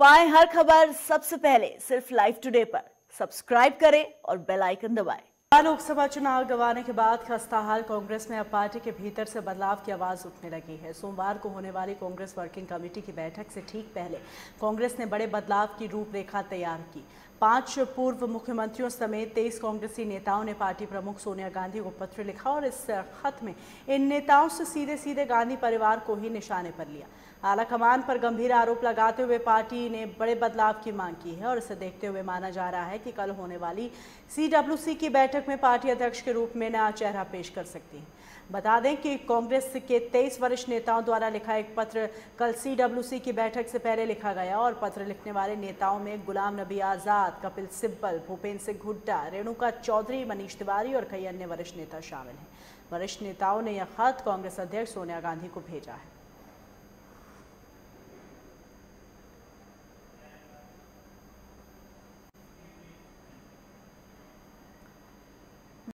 पाए हर खबर सबसे पहले सिर्फ़ लाइव टुडे पर। सब्सक्राइब करें और बेल आइकन दबाएँ। लोकसभा चुनाव गंवाने के बाद खस्ता हाल कांग्रेस में अब पार्टी के भीतर से बदलाव की आवाज़ उठने लगी है। सोमवार को होने वाली कांग्रेस वर्किंग कमेटी की बैठक से ठीक पहले कांग्रेस ने बड़े बदलाव की रूपरेखा तैयार की। पाँच पूर्व मुख्यमंत्रियों समेत तेईस कांग्रेसी नेताओं ने पार्टी प्रमुख सोनिया गांधी को पत्र लिखा और इस खत में इन नेताओं से सीधे सीधे गांधी परिवार को ही निशाने पर लिया। आलाकमान पर गंभीर आरोप लगाते हुए पार्टी ने बड़े बदलाव की मांग की है और इसे देखते हुए माना जा रहा है कि कल होने वाली सीडब्ल्यूसी की बैठक में पार्टी अध्यक्ष के रूप में नया चेहरा पेश कर सकती है। बता दें कि कांग्रेस के 23 वरिष्ठ नेताओं द्वारा लिखा एक पत्र कल सीडब्ल्यूसी की बैठक से पहले लिखा गया और पत्र लिखने वाले नेताओं में गुलाम नबी आज़ाद, कपिल सिब्बल, भूपेंद्र सिंह हुड्डा, रेणुका चौधरी, मनीष तिवारी और कई अन्य वरिष्ठ नेता शामिल हैं। वरिष्ठ नेताओं ने यह खत कांग्रेस अध्यक्ष सोनिया गांधी को भेजा है।